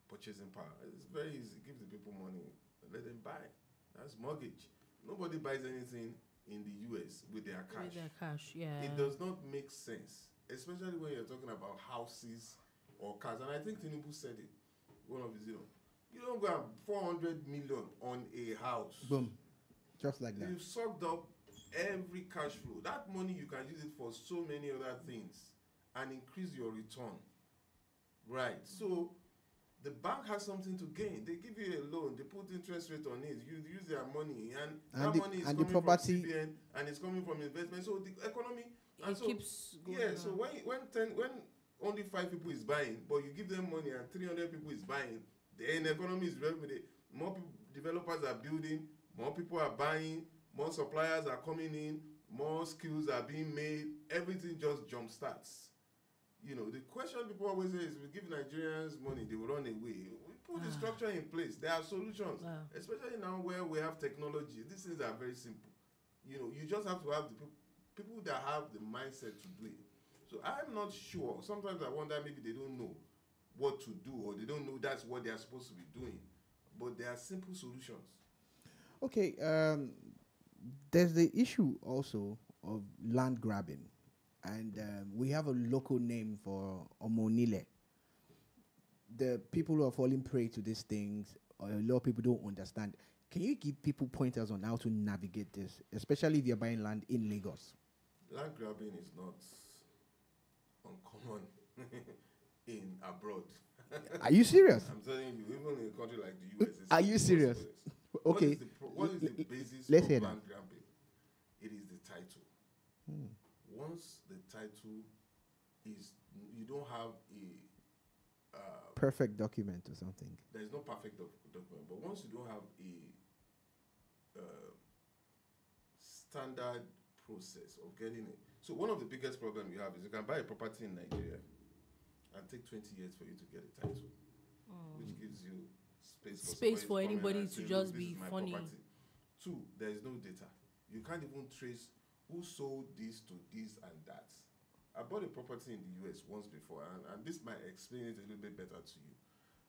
purchasing power. It's very easy. Give the people money, let them buy. That's mortgage. Nobody buys anything in the US with their cash. with their cash yeah It does not make sense, especially when you're talking about houses or cars. And I think Tinubu said it, one of his, you know, you don't go and 400 million on a house. Boom. Just like that. You've sucked up every cash flow. That money you can use it for so many other things and increase your return. Right. So the bank has something to gain. They give you a loan, they put interest rate on it. You use their money, and, And that the- money is and the coming property- from CBN and it's coming from investment. So the economy and it so- keeps going yeah, so on. when when ten when only five people is buying, but you give them money and three hundred people is buying, then the economy is very more people, developers are building, more people are buying, more suppliers are coming in, more skills are being made, everything just jump starts. You know, the question people always say is we give Nigerians money, they will run away. We put the Ah. structure in place. There are solutions Wow. especially now where we have technology these things are very simple you know you just have to have the people people that have the mindset to do it so i'm not sure sometimes i wonder maybe they don't know what to do or they don't know that's what they are supposed to be doing but there are simple solutions Okay, um, there's the issue also of land grabbing, and um, we have a local name for Omonile. The people who are falling prey to these things, a lot of people don't understand. Can you give people pointers on how to navigate this, especially if you're buying land in Lagos? land grabbing is not uncommon in abroad Are you serious? i'm telling you even in a country like the us Are you serious? Okay, is the, pro- what is the basis let's hear that. land grabbing? It is the title. Hmm. Once the title is, you don't have a, uh, perfect document or something. there is no perfect doc- document, but once you don't have a uh, standard process of getting it. So one of the biggest problems you have is you can buy a property in Nigeria and take 20 years for you to get a title Mm. which gives you space for, Space for to come in anybody to just be funny." property." Two, there is no data. You can't even trace who sold this to this and that. I bought a property in the US once before, and, and this might explain it a little bit better to you.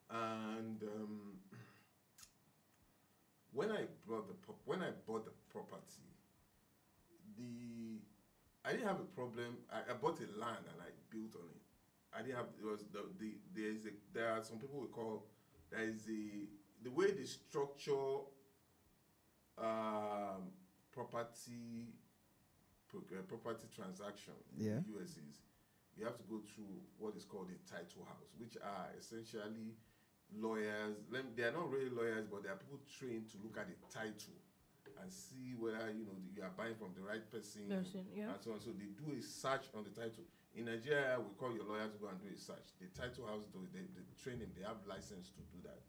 And um, when I bought the pro- when I bought the property, the I didn't have a problem. I, I bought a land and I built on it. I didn't have. It was the the there is a there are some people we call there is a the way they structure um, property pro- uh, property transaction Yeah. in the US is you have to go through what is called a title house, which are essentially lawyers. They are not really lawyers, but they are people trained to look at the title and see whether you know you are buying from the right person, Person, yeah. and so on. So they do a search on the title. In Nigeria, we call your lawyer to go and do a search. The title house do they, they train. They have license to do that.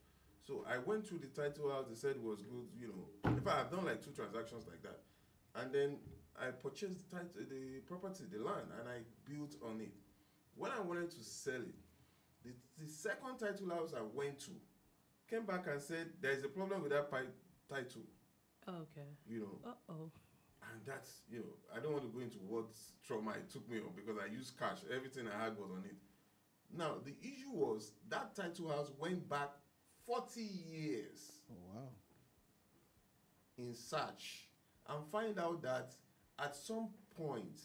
So I went through the title house. They said it was good. You know, in fact, I've done like two transactions like that, and then I purchased the title, the property, the land, and I built on it. When I wanted to sell it, the, the second title house I went to came back and said there is a problem with that pi- title. Okay. You know, Uh oh. and that's you know I don't want to go into what trauma it took me on because I used cash. Everything I had was on it. Now the issue was that title house went back forty years Oh wow. in search and find out that at some point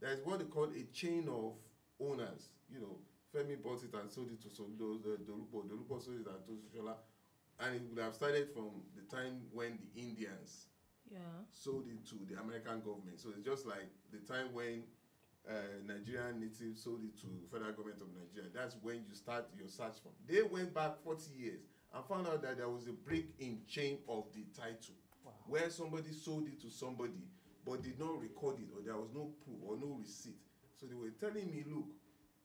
there is what they call a chain of owners. You know, Femi bought it and sold it to some those uh, Dolupo. Dolupo sold it and to Shola, and it would have started from the time when the Indians Yeah. sold it to the American government. So it's just like the time when uh, Nigerian natives sold it to federal government of Nigeria. That's when you start your search from. They went back 40 years and found out that there was a break in chain of the title where somebody sold it to somebody but did not record it or there was no proof or no receipt. So they were telling me, look,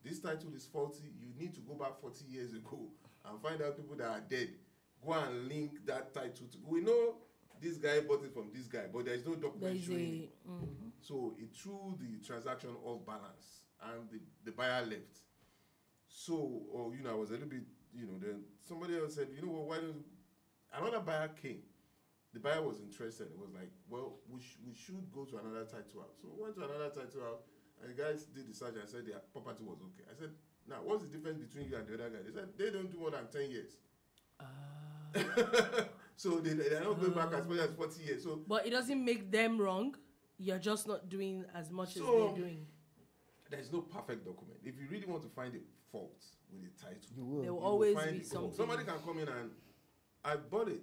this title is faulty. You need to go back 40 years ago and find out people that are dead. Go and link that title to. We know this guy bought it from this guy, but there is no document is showing it. a. mhm. So it threw the transaction off balance and the, the buyer left. So, or you know, I was a little bit, you know, then somebody else said, you know what, why don't another buyer came. The buyer was interested. It was like, well, we, sh- we should go to another title house. So we went to another title house and the guys did the search and said their property was okay. I said, now what's the difference between you and the other guy? They said they don't do more than 10 years. Ah. So they, they are not going back as much as 40 years. So but it doesn't make them wrong. You're just not doing as much as So- they're doing. there's no perfect document. If you really want to find a fault with a title, You will. There will you will always find be something. Somebody can come in and I bought a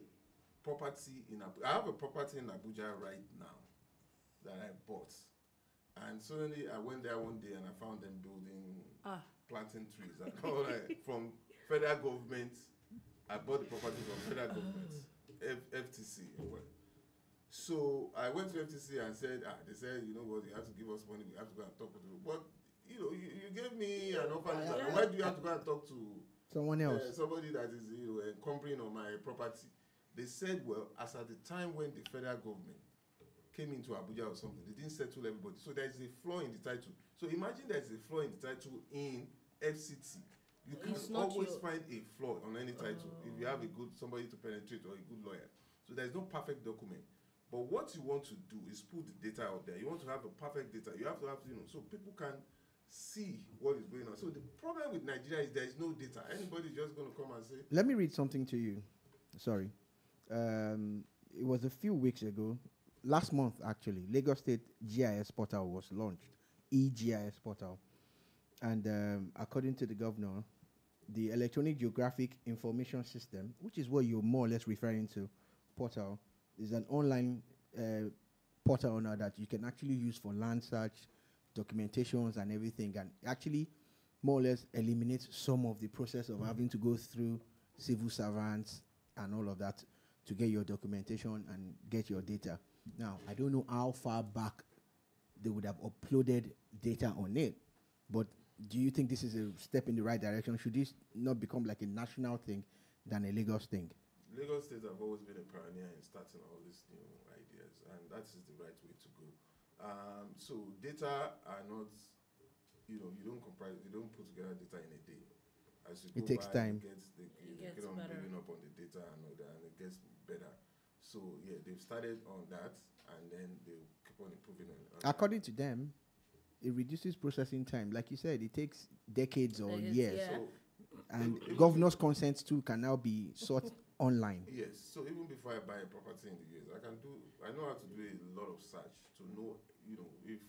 property in Abu- I have a property in Abuja right now that I bought. And suddenly I went there one day and I found them building Ah. planting trees and all that from federal government. I bought the property from federal government, F- FTC. Well, so I went to FTC and said, ah, they said, you know what, you have to give us money. We have to go and talk to them. But you know, you, you gave me an offer. letter. Why do you have to go and talk to Someone else. uh, somebody that is you know encumbering on my property? They said, well, as at the time when the federal government came into Abuja or something, they didn't settle everybody. So there is a flaw in the title. So imagine there is a flaw in the title in FCT. You can It's not always your- find a flaw on any title if you have a good somebody to penetrate or a good lawyer. So there's no perfect document. But what you want to do is put the data out there. You want to have a perfect data. You have to have you know so people can see what is going on. So the problem with Nigeria is there is no data. Anybody just going to come and say, Let me read something to you. Sorry. Um, it was a few weeks ago, last month actually. Lagos State GIS portal was launched, eGIS portal, and um, according to the governor, the Electronic Geographic Information System, which is what you're more or less referring to, portal, is an online uh, portal now that you can actually use for land search, documentations, and everything, and actually more or less eliminates some of the process of having to go through civil servants and all of that to get your documentation and get your data. Now, I don't know how far back they would have uploaded data on it, but do you think this is a step in the right direction? Should this not become like a national thing than a Lagos thing? Lagos State have always been a pioneer in starting all these new ideas, and that is the right way to go. Um, so data are not, you know, you don't comprise, you don't put together data in a day. As you It go takes by, time. It gets, they, It they gets get on better. building up on the data and all that, and it gets better. So yeah, they've started on that, and then they'll keep on improving on. on that. According to them, it reduces processing time. Like you said, it takes decades or Decades, years. yeah. So And governor's consent too can now be sought online. Yes, so even before I buy a property in the US, I can do, I know how to do a lot of search to know, you know, if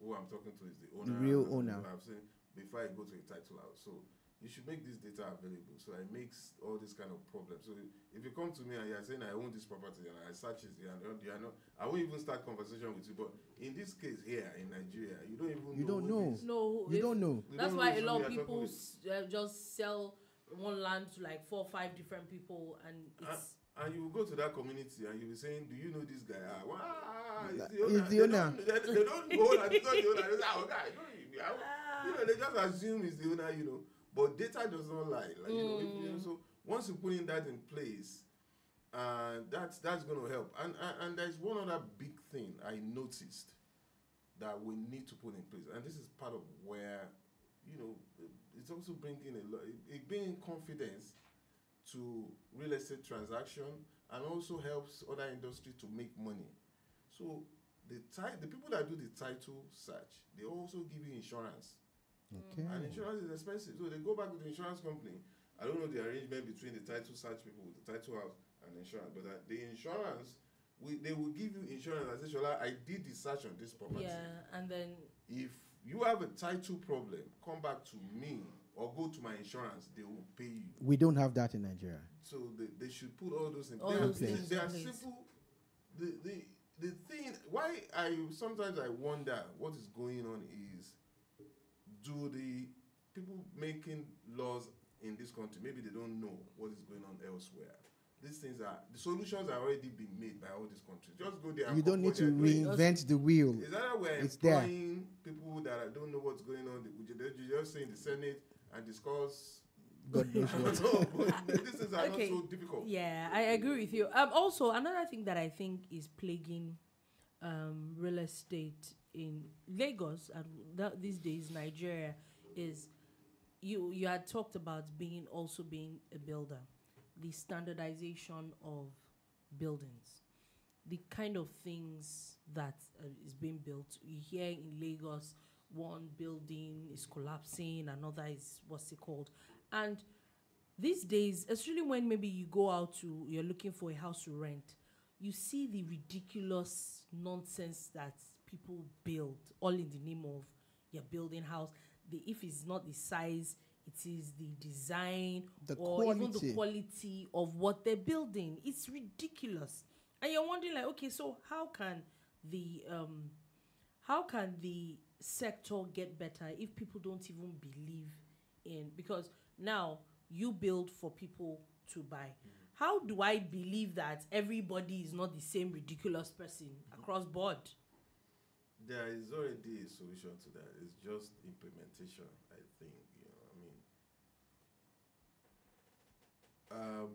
who I'm talking to is the owner. real owner. I've seen before I go to a title house. So you should make this data available. So it makes all this kind of problems. So if you come to me and you're saying I own this property and I search it, and you are not, I won't even start conversation with you. But in this case here in Nigeria, you don't even You know don't know. No, You don't know. you That's don't why know a lot you of are people uh, just sell one land to like four or five different people, and Ah, it's And you will go to that community and you'll be saying, Do you know this guy? Ah, wow, He's it's the owner. the They owner. don't- They, they don't know that not the owner. They say, "Oh, guy, you- Ah. you know, they just assume it's the owner, you know. But data does not lie. Like, you know, if, Mm. so once you put in that in place, uh, that's that's going to help. And, and and there's one other big thing I noticed that we need to put in place, and this is part of where, you know, it's also bringing a lot, it, it bringing confidence to real estate transaction and also helps other industry to make money. So the ti- the people that do the title search, they also give you insurance. Okay. And insurance is expensive. So they go back to the insurance company. I don't know the arrangement between the title search people, the title house, and insurance, but uh, the insurance, we, they will give you insurance. I say, Sola, I did the search on this property. yeah, and then If you have a title problem, come back to me or go to my insurance, they will pay you. We don't have that in Nigeria. So they, they should put all those in All they are- those they- things They are simple. The, the, the thing, why I sometimes I wonder what is going on is do the people making laws in this country maybe they don't know what is going on elsewhere. These things are the solutions are already being made by all these countries. Just go there. and You don't need to reinvent the wheel. Is that we're It's there. employing people that are- don't know what's going on? You just say in the Senate and discuss. God knows what. is are Okay. not so difficult. Yeah, I agree with you. Um, also, another thing that I think is plaguing um, real estate in Lagos and these days Nigeria is you you had talked about being also being a builder, the standardization of buildings, the kind of things that uh, is being built. Here in Lagos, one building is collapsing, another is what's it called, and these days, especially when maybe you go out to you're looking for a house to rent, you see the ridiculous nonsense that people build all in the name of you're building house. The if it's not the size, it is the design The or even the quality. quality of what they're building. It's ridiculous. And you're wondering like, okay, so how can the um how can the sector get better if people don't even believe in because now you build for people to buy how do i believe that everybody is not the same ridiculous person across board There is already a solution to that. It's just implementation, I think. You know, I mean, um,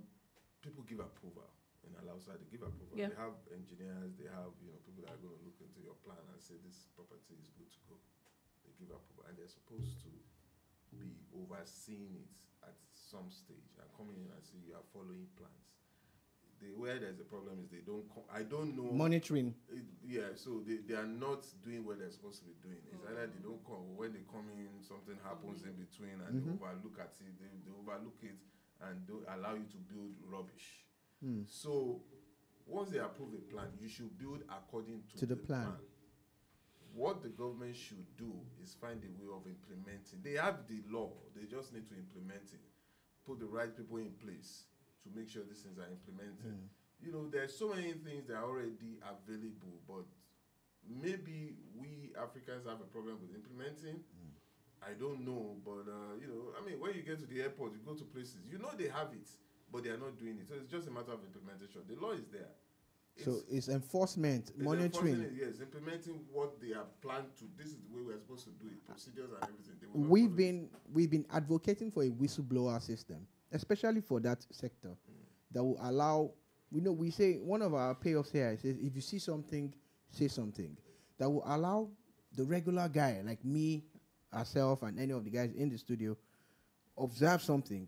people give approval in Alausa. They give approval. Yeah. They have engineers. They have you know people that are going to look into your plan and say this property is good to go. They give approval, and they're supposed to be overseeing it at some stage and coming in and see you are following plans. The where there's a problem is they don't. Co- I don't know. Monitoring. It, yeah, so they, they are not doing what they're supposed to be doing. It's either they don't come, or when they come in, something happens in between, and they Mhm. overlook at it. They, they overlook it and don't allow you to build rubbish. Hmm. So once they approve a plan, you should build according to, To the plan. What the government should do is find a way of implementing. They have the law; they just need to implement it. Put the right people in place to make sure these things are implemented Hmm. you know, there's so many things that are already available, but maybe we Africans have a problem with implementing. I don't know, but uh, you know, I mean, when you get to the airport, you go to places, you know they have it, but they are not doing it. So it's just a matter of implementation. The law is there. So it's enforcement, it's monitoring. it, yes, implementing what they have planned to. This is the way we're supposed to do it. Procedures and everything. They We've follow it. been we've been advocating for a whistleblower system, especially for that sector, that will allow. We know we say one of our payoffs here says if you see something, say something. That will allow the regular guy like me, ourselves, and any of the guys in the studio, observe something,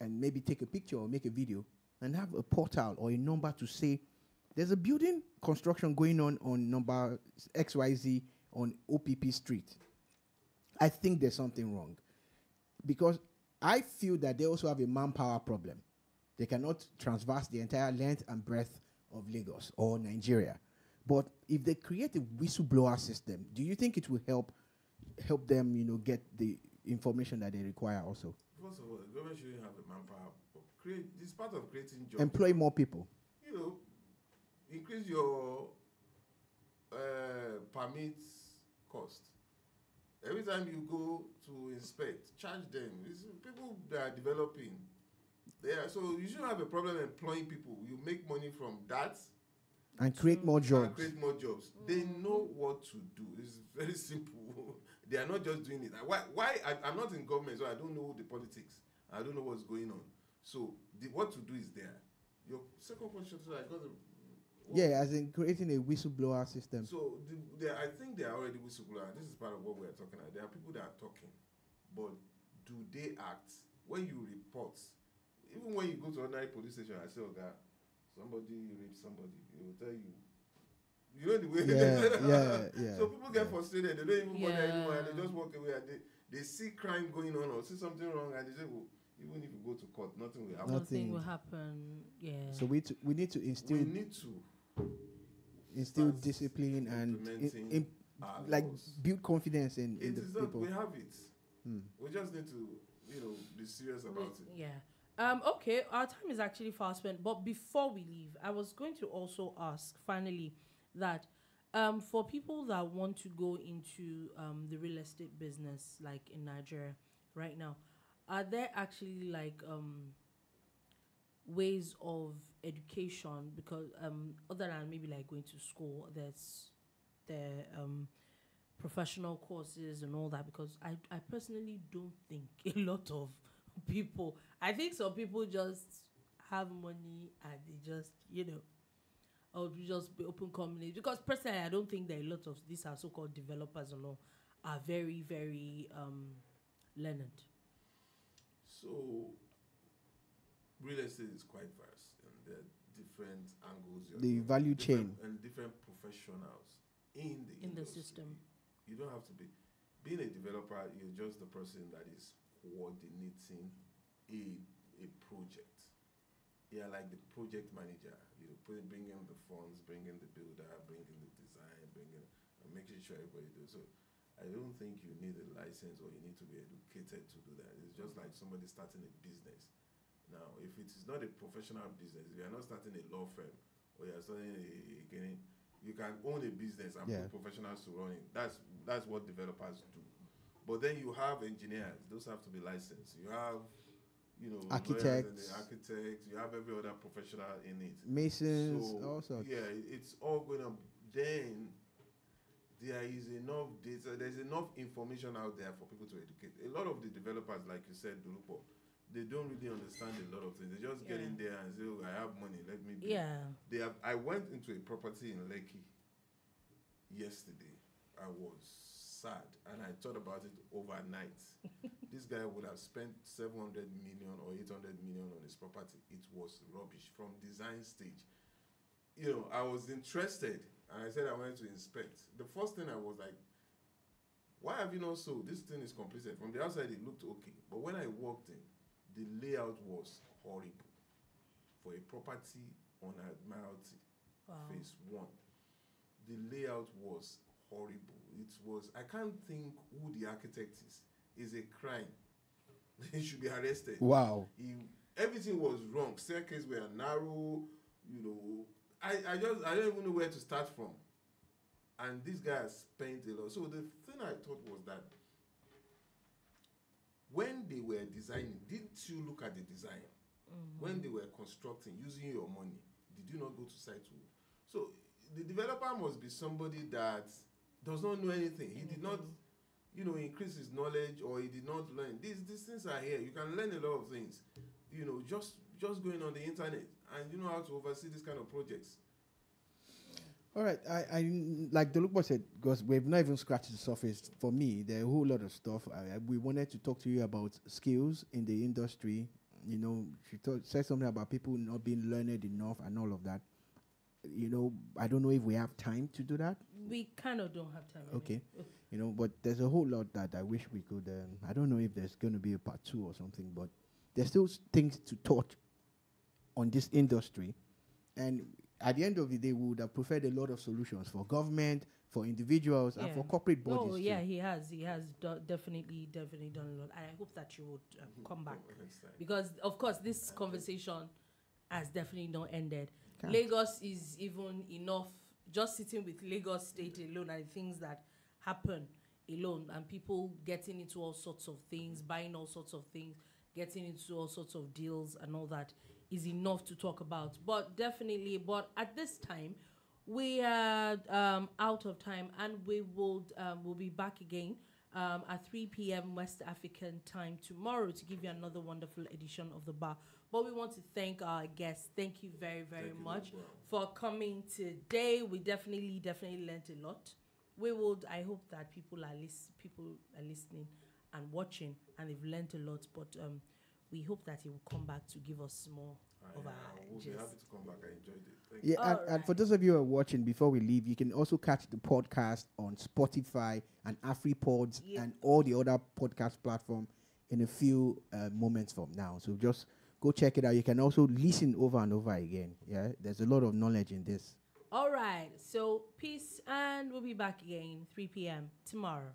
and maybe take a picture or make a video, and have a portal or a number to say, there's a building construction going on on number XYZ on OPP Street. I think there's something wrong because I feel that they also have a manpower problem. They cannot transverse the entire length and breadth of Lagos or Nigeria. But if they create a whistleblower system, do you think it will help help them, you know, get the information that they require also? First of all, the government shouldn't have the manpower. Create this part of creating jobs. Employ more people. you know, increase your uh, permits cost. Every time you go to inspect, charge them. It's people that are developing. They are, so you shouldn't have a problem employing people. You make money from that And create more and jobs. create more jobs. They know what to do. It's very simple. they are not just doing it. Why? Why? I, I'm not in government, so I don't know the politics. I don't know what's going on. So the, what to do is there. Your second question, so I got the. Yeah, as in creating a whistleblower system. So the, the, I think they are already whistleblower. This is part of what we are talking about. There are people that are talking, but do they act? When you report, even when you go to ordinary police station, I say, "Oh God, somebody raped somebody," he will tell you. You know the way. Yeah, yeah, yeah, So people get yeah. frustrated. They don't even bother Yeah. anymore, and they just walk away. And they, they see crime going on or see something wrong, and they say, "Well, even if you go to court, nothing will happen." Nothing. Nothing will happen. Yeah. So we t- we need to instill we need to instill discipline and in, in, like laws. build confidence in, in the is not, people. we have it. Hmm. We just need to, you know, be serious about it. Yeah. Um, okay, our time is actually fast spent, but before we leave, I was going to also ask finally that um, for people that want to go into um, the real estate business, like in Nigeria right now, are there actually like um, ways of education? Because um, other than maybe like going to school, there's the um, professional courses and all that. Because I, I personally don't think a lot of people. I think some people just have money and they just, you know, or just be open companies. Because personally, I don't think that a lot of these are so-called developers and all are very, very um, learned. So, real estate is quite vast, different angles. you're The going- value chain. and different professionals in the In the system. You don't have to be being a developer. You're just the person that is coordinating a a project. Yeah, like the project manager. You know, put, bring in the funds, bring in the builder, bring in the design, bring in, and making sure everybody does. So, I don't think you need a license or you need to be educated to do that. It's just like somebody starting a business. Now, if it is not a professional business, if you are not starting a law firm or you are starting a, again, you can own a business and Yeah. put professionals to run it. That's that's what developers do. But then you have engineers; those have to be licensed. You have, you know, Architects. architects. You have every other professional in it. Masons, So, all sorts. Yeah, it's all going on. Then there is enough data, there's enough information out there for people to educate. A lot of the developers, like you said, Dolupo, they don't really understand a lot of things. They just get Yeah. in there and say, oh, I have money, let me do it." Yeah. They have, I went into a property in Lekki yesterday. I was sad and I thought about it overnight. this guy would have spent 700 million or 800 million on his property. It was rubbish from design stage. You know, I was interested and I said I wanted to inspect. The first thing I was like, why have you not sold? This thing is completed. From the outside, it looked okay. But when I walked in, the layout was horrible for a property on Admiralty Wow. phase one. The layout was horrible. It was I can't think who the architect is. Is a crime. he should be arrested. Wow. He, everything was wrong. Staircase were narrow. You know, I, I just I don't even know where to start from. And this guy has spent a lot. So the thing I thought was that when they were designing, didn't you look at the design? When they were constructing, using your money, did you not go to site to? So the developer must be somebody that does not know anything. He did not, you know, increase his knowledge or he did not learn. These these things are here. You can learn a lot of things. You know, just just going on the internet and you know how to oversee this kind of projects. All right, I, I like Dolupo said because we've not even scratched the surface. For me, there are a whole lot of stuff. I, I- we wanted to talk to you about skills in the industry. You know, she said something about people not being learned enough and all of that. You know, I don't know if we have time to do that. We kind of don't have time. Okay. You know, but there's a whole lot that I wish we could. Um, I don't know if there's going to be a part two or something, but there's still s- things to touch on this industry, and at the end of the day, we would have preferred a lot of solutions for government, for individuals, and for corporate bodies. Oh too. yeah, he has. He has do- definitely, definitely done a lot. And I hope that you would um, come back because, of course, this conversation has definitely not ended. Can't. Lagos is even enough. Just sitting with Lagos State alone and things that happen alone, and people getting into all sorts of things, buying all sorts of things, getting into all sorts of deals and all that is enough to talk about. But definitely, but at this time, we are um, out of time, and we will um, will be back again um, at 3 p.m. West African time tomorrow to give you another wonderful edition of the bar. But we want to thank our guests. Thank you very, very Thank much for coming today. We definitely, definitely learned a lot. We would. I hope that people are lis- people are listening and watching, and they've learned a lot. But um, we hope that he will come back to give us more I, of our we'll be happy to come back. I enjoyed it. Thank you. Yeah, and, and for those of you who are watching, before we leave, you can also catch the podcast on Spotify and AfriPods Yep. and all the other podcast platform in a few uh, moments from now. So just go check it out. You can also listen over and over again. Yeah, there's a lot of knowledge in this. All right. So peace, and we'll be back again 3 p.m. tomorrow.